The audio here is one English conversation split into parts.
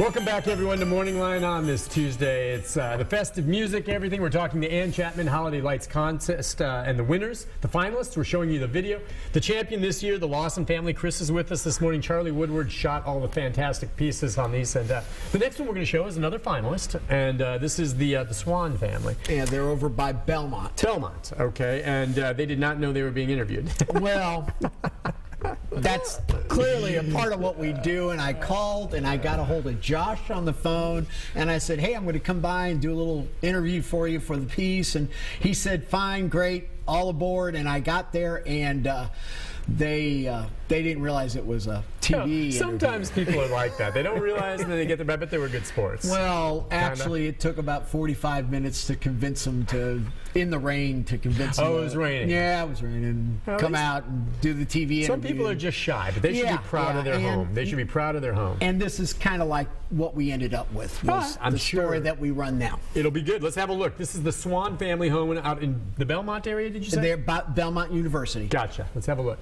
Welcome back, everyone, to Morning Line on this Tuesday. It's uh, the festive music, everything. We're talking the Ann Chapman Holiday Lights contest uh, and the winners, the finalists. We're showing you the video. The champion this year, the Lawson family. Chris is with us this morning. Charlie Woodward shot all the fantastic pieces on these. And uh, the next one we're going to show is another finalist, and uh, this is the uh, the Swan family. Yeah, they're over by Belmont. Belmont, okay, and uh, they did not know they were being interviewed. Well, that's clearly a part of what we do. And I called and I got a hold of Josh on the phone and I said, Hey, I'm going to come by and do a little interview for you for the piece. And he said, Fine, great, all aboard. And I got there and uh, they uh, they didn't realize it was a TV. You know, sometimes people are like that. They don't realize, and then they get there. I bet they were good sports. Well, actually, it took about 45 minutes to convince them to, in the rain, to convince them. Oh, it to- was raining. Yeah, it was raining. Well, Come least- out and do the TV Some interview. people are just shy, but they should Yeah, be proud of their and- home. They should be proud of their home. And this is kind of like what we ended up with was Ah, I'm the sure. story that we run now. It'll be good. Let's have a look. This is the Swan family home out in the Belmont area. Did you say? They're about Belmont University. Gotcha. Let's have a look.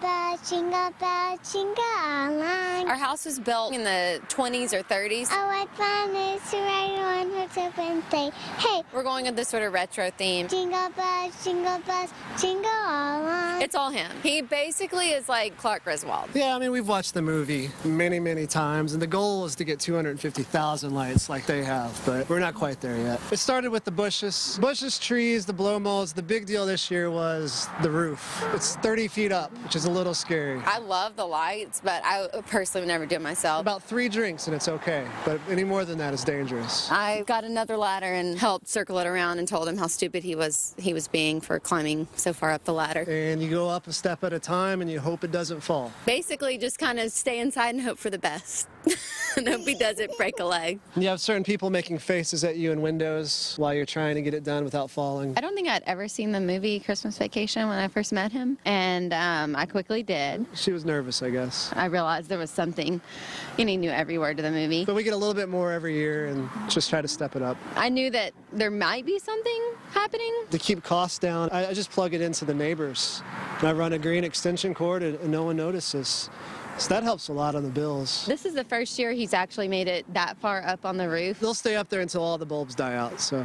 Bell, jingle bell, jingle all along. Our house was built in the 20s or 30s. Oh, what fun it is to ride on horse open sleigh. Hey, We're going with this sort of retro theme. jingle bells, jingle bells, jingle all along. It's all him. He basically is like Clark Griswold. Yeah, I mean, we've watched the movie many, many times, and the goal is to get 250,000 lights like they have, but we're not quite there yet. It started with the bushes. Bushes, trees, the blow molds. The big deal this year was the roof. It's 30 feet up, which is a little scary. I love the lights, but I personally would never do it myself. About three drinks and it's okay, but any more than that is dangerous. I got another ladder and helped circle it around and told him how stupid he was he was being for climbing so far up the ladder. And you go up a step at a time and you hope it doesn't fall. Basically just kind of stay inside and hope for the best. and hope he doesn't break a leg. You have certain people making faces at you in windows while you're trying to get it done without falling. I don't think I'd ever seen the movie Christmas Vacation when I first met him, and um, I quickly did. She was nervous, I guess. I realized there was something, and he knew every word of the movie. But we get a little bit more every year and just try to step it up. I knew that there might be something happening. To keep costs down, I, I just plug it into the neighbors. And I run a green extension cord and, and no one notices. So that helps a lot on the bills. This is the first year he's actually made it that far up on the roof. They'll stay up there until all the bulbs die out, so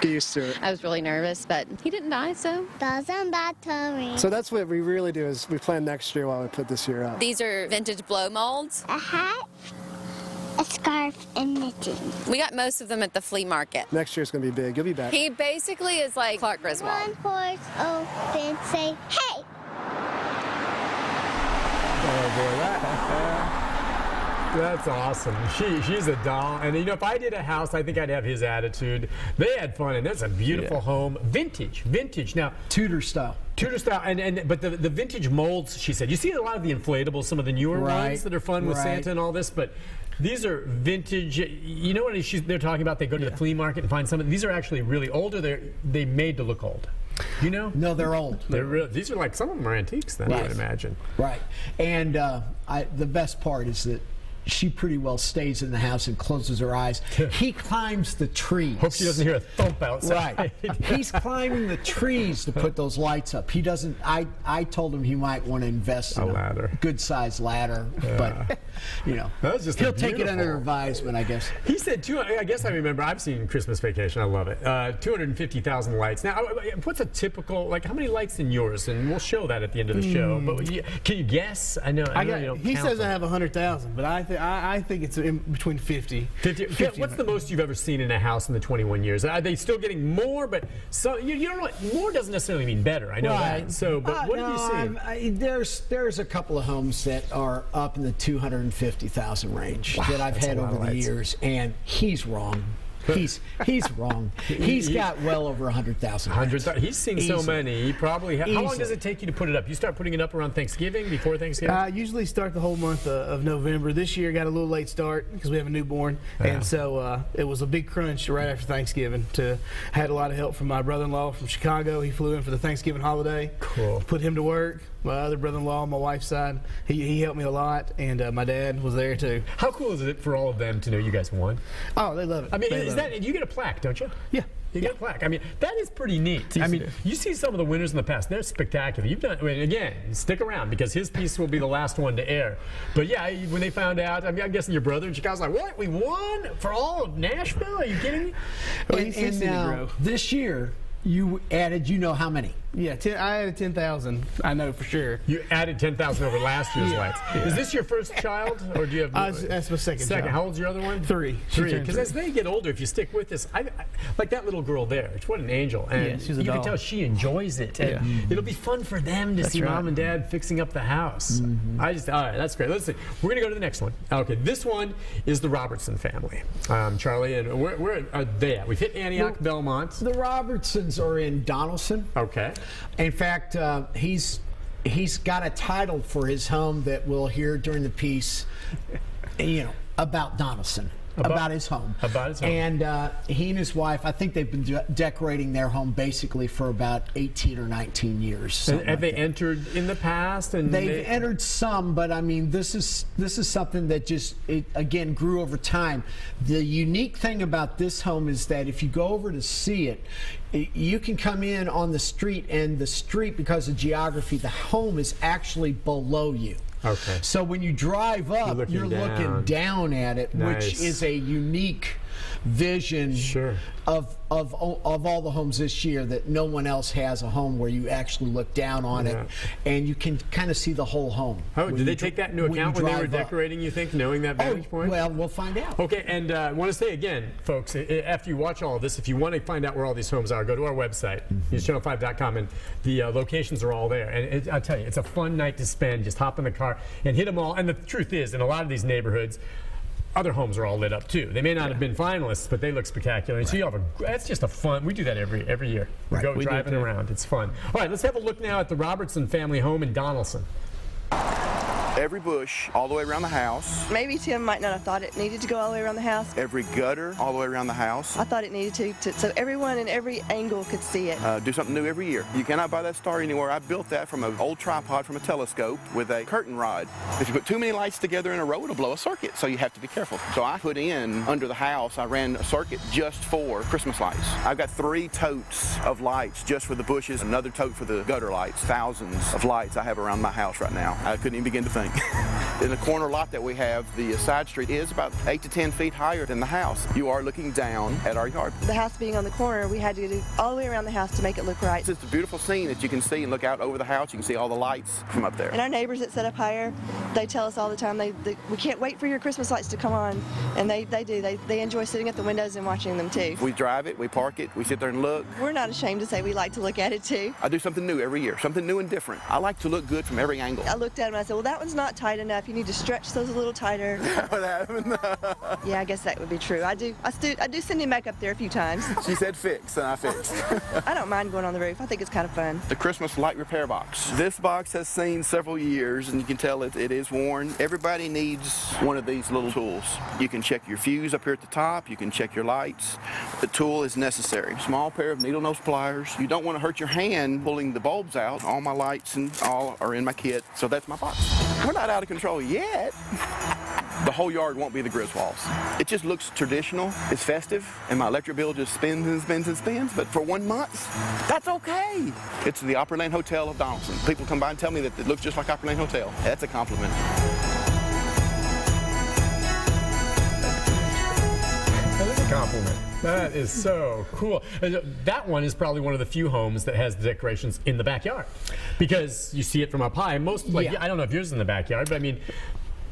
get used to it. I was really nervous, but he didn't die, so Bells and batteries. So that's what we really do is we plan next year while we put this year up. These are vintage blow molds. a hat, a scarf, and knitting. We got most of them at the flea market. Next year's gonna be big. You'll be back. He basically is like Clark Griswold. One horse open, say, hey! Oh boy, that. That's awesome. She she's a doll, and you know if I did a house, I think I'd have his attitude. They had fun, and that's a beautiful home, vintage, vintage. Now Tudor style. Tudor style, and, and but the, the vintage molds. She said you see a lot of the inflatables, some of the newer Right, ones that are fun with right. Santa and all this, but. These are vintage. You know what she's, they're talking about? They go to the flea market and find some. These are actually really older. They're they made to look old. You know? No, they're old. They're real. These are like some of them are antiques. Then I would imagine. Right. And uh, I, the best part is that she pretty well stays in the house and closes her eyes. he climbs the trees. Hope she doesn't hear a thump outside. Right. He's climbing the trees to put those lights up. He doesn't. I, I told him he might want to invest in A ladder. good sized ladder, but you know, That was just he'll take it under advisement, I guess. He said two. I guess I remember. I've seen Christmas Vacation. I love it. Uh, Two hundred and fifty thousand lights. Now, what's a typical like? How many lights in yours? And we'll show that at the end of the show. But you, can you guess? I know. I, I know got, don't he says I have 100,000, but I, th- I, I think it's in between 50. 50, 50 what's the most you've ever seen in a house in the 21 years? Are they still getting more? But so you, you don't know. More doesn't necessarily mean better. I know that. So, but Uh, what have you seen? I've- there's there's a couple of homes that are up in the 250,000 range that I've had over the years, and he's wrong. He's he's wrong. He's he- got well over 100,000. Hundreds. He's seen so many. He probably. Ha- how long does it take you to put it up? You start putting it up around Thanksgiving, before Thanksgiving. I usually start the whole month uh, of November. This year got a little late start because we have a newborn, Yeah. and so uh, it was a big crunch right after Thanksgiving. To had a lot of help from my brother-in-law from Chicago. He flew in for the Thanksgiving holiday. Cool. Put him to work. My other brother-in-law on my wife's side, he, he helped me a lot, and uh, my dad was there too. how cool is it for all of them to know you guys won? Oh, they love it. I mean, They is that you get a plaque, don't you? Yeah. You get a plaque. I mean, that is pretty neat. I mean, you see some of the winners in the past; they're spectacular. You've done. I mean, again, stick around because his piece will be the last one to air. But yeah, when they found out, I mean, I'm guessing your brother in Chicago's like, "What? We won for all of Nashville? Are you kidding me?" Well, And, and now, this year, you added, you know how many? Yeah, 10, I added 10,000. I know for sure. You added 10,000 over last year's lights. Is this your first child, or do you have? Uh, that's my second Second. child. How old's your other one? Three. Three. Because as they get older, if you stick with this, I, I, like that little girl there. What an angel! And Yeah, she's a you can tell she enjoys it. And Yeah. it'll be fun for them to see right. mom and dad fixing up the house. I just, all right, that's great. Let's see. We're gonna go to the next one. Okay, this one is the Robertson family. Um, Charlie, and where, where are they at? We've hit Antioch, Belmont. The Robertsons are in Donelson. Okay. In fact, uh, he's he's got a title for his home that we'll hear during the piece. You know about Donelson. About- About, his home. about his home. And uh, he and his wife, I think they've been de- decorating their home basically for about 18 or 19 years. Have like they that. entered in the past? And They've they- entered some, but I mean, this is this is something that just it, again grew over time. The unique thing about this home is that if you go over to see it, you can come in on the street, and the street, because of geography, the home is actually below you. Okay. So when you drive up, looking you're looking, down. down at it, Nice. which is a unique vision Sure. of, of of all the homes this year that no one else has a home where you actually look down on Yeah. it and you can kind of see the whole home. Oh, did they take that into account when they were drive up. decorating? You think, knowing that vantage Oh, point? well, we'll find out. Okay, and uh, I want to say again, folks, after you watch all of this, if you want to find out where all these homes are, go to our website, Mm-hmm. newschannel5.com, and the uh, locations are all there. And it, I'll tell you, it's a fun night to spend. Just hop in the car and hit them all. And the truth is, in a lot of these neighborhoods, other homes are all lit up too. They may not have been finalists, but they look spectacular. And so you have a, that's just a fun. We do that every every year. We Right, go we driving around. It's fun. All right, let's have a look now at the Robertson family home in Donelson. Every bush all the way around the house, Maybe Tim might not have thought it needed to go all the way around the house. every gutter all the way around the house. I thought it needed to, to so everyone in every angle could see it. Uh, do something new every year. You cannot buy that star anywhere. I built that from an old tripod from a telescope with a curtain rod. If you put too many lights together in a row, it'll blow a circuit, so you have to be careful. So I put in under the house, I ran a circuit just for Christmas lights. I've got three totes of lights just for the bushes, another tote for the gutter lights. Thousands of lights I have around my house right now. I couldn't even begin to think. In the corner lot that we have, the side street is about eight to 10 feet higher than the house. You are looking down at our yard. The house being on the corner, we had to do all the way around the house to make it look right. It's just a beautiful scene that you can see and look out over the house. You can see all the lights from up there. And our neighbors that set up higher, they tell us all the time they, they we can't wait for your Christmas lights to come on, and they, they do. They, they enjoy sitting at the windows and watching them too. We drive it, we park it, we sit there and look. We're not ashamed to say we like to look at it too. I do something new every year, something new and different. I like to look good from every angle. I looked at them and I said, well, that one's not tight enough. You need to stretch those a little tighter. what happened? yeah, I guess that would be true. I do. I, stu- I do send him back up there a few times. she said fix, and I fixed. I don't mind going on the roof. I think it's kind of fun. the Christmas light repair box. This box has seen several years, and you can tell it, it is worn. Everybody needs one of these little tools. You can check your fuse up here at the top. You can check your lights. The tool is necessary. Small pair of needle nose pliers. You don't want to hurt your hand pulling the bulbs out. All my lights and all are in my kit, so that's my box. We're not out of control yet. The whole yard won't be the Griswolds. It just looks traditional. It's festive, and my electric bill just spins and spins and spins. But for one month, that's okay. It's the Opryland Hotel of Donelson. People come by and tell me that it looks just like Opryland Hotel. That's a compliment. Compliment. That is so cool. That one is probably one of the few homes that has the decorations in the backyard because you see it from up high. Most, like, Yeah. I don't know if yours is in the backyard, but I mean,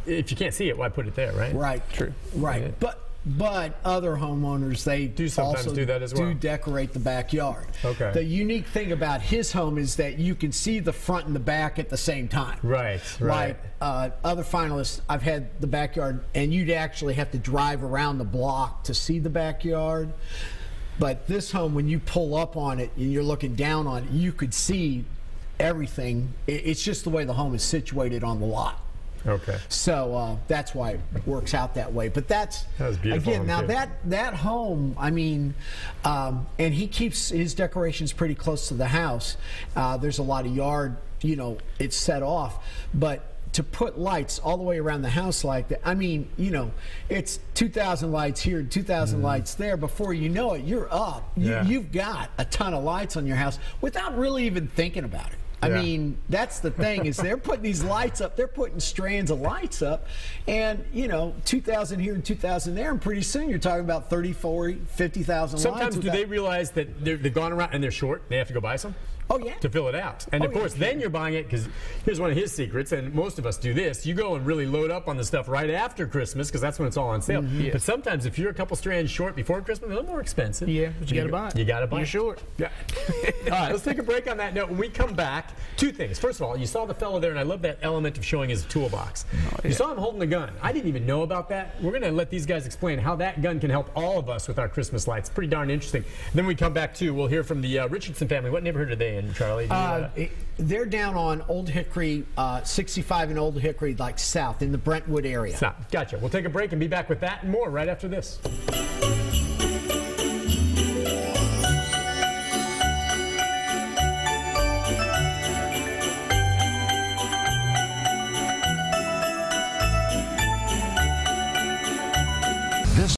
if you can't see it, why put it there, right? Right. True. Right. Yeah. But but other homeowners they Do sometimes also do that as well. Do decorate the backyard. Okay. The unique thing about his home is that you can see the front and the back at the same time. Right, right. Like uh, other finalists, I've had the backyard, and you'd actually have to drive around the block to see the backyard. But this home, when you pull up on it and you're looking down on it, you could see everything. It's just the way the home is situated on the lot. Okay. So uh, that's why it works out that way. But that's That was beautiful again now too. that that home. I mean, um, and he keeps his decorations pretty close to the house. Uh, there's a lot of yard. You know, it's set off, but to put lights all the way around the house like that. I mean, you know, it's 2,000 lights here, 2,000 lights there. Before you know it, you're up. You, Mm. Yeah. You've got a ton of lights on your house without really even thinking about it. I Yeah. mean, that's the thing is they're putting these lights up. They're putting strands of lights up, and you know, 2,000 here and 2,000 there, and pretty soon you're talking about 30, 40, 50,000 lights. Sometimes do without- they realize that they're, they've gone around and they're short? They have to go buy some? Oh yeah. to fill it out. And Oh, of course, sure. then you're buying it because here's one of his secrets, and most of us do this. You go and really load up on the stuff right after Christmas because that's when it's all on sale. Mm-hmm. But sometimes if you're a couple strands short before Christmas, a little more expensive. Yeah, but you, you gotta buy it. You got to buy You're it. short. Yeah. all right, let's take a break on that note. When we come back, two things. First of all, you saw the fellow there, and I love that element of showing his toolbox. Oh, You saw him holding a gun. I didn't even know about that. We're going to let these guys explain how that gun can help all of us with our Christmas lights. Pretty darn interesting. Then we come back too. We'll hear from the uh, Richardson family. What neighborhood are they in, Charlie? Do Uh, it- they're down on Old Hickory, uh, 65 and Old Hickory, like south in the Brentwood area. Stop. Gotcha. We'll take a break and be back with that and more right after this.